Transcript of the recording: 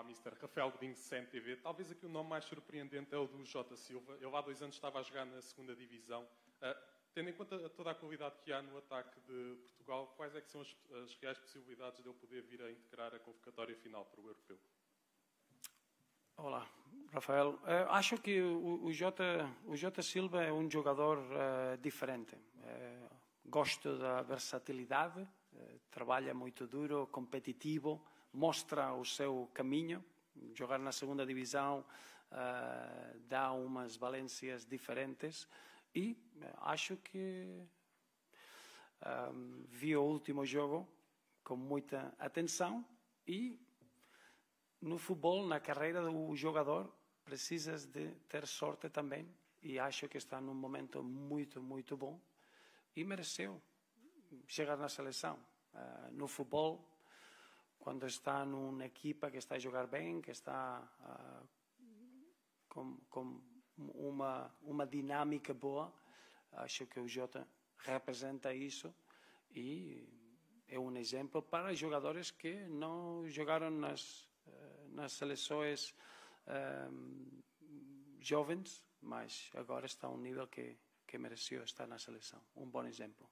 Olá, Mr. Rafael Godinho, CMTV. Talvez aqui o nome mais surpreendente é o do Jota Silva. Ele há dois anos estava a jogar na segunda divisão. Uh, tendo em conta toda a qualidade que há no ataque de Portugal, quais é que são as, as reais possibilidades de ele poder vir a integrar a convocatória final para o Europeu? Olá, Rafael. Uh, acho que o, o, Jota, o Silva é um jogador uh, diferente. Uh, gosto da versatilidade, trabalha muito duro, competitivo, mostra o seu caminho. Jogar na segunda divisão dá umas valências diferentes e acho que um, vi o último jogo com muita atenção e no futebol, na carreira do jogador, precisas de ter sorte também e acho que está num momento muito, muito bom e mereceu chegar na seleção. Uh, no futebol, quando está numa equipa que está a jogar bem, que está uh, com, com uma, uma dinâmica boa, acho que o Jota representa isso e é um exemplo para jogadores que não jogaram nas nas seleções um, jovens, mas agora está a um nível que, que mereceu estar na seleção. Um bom exemplo.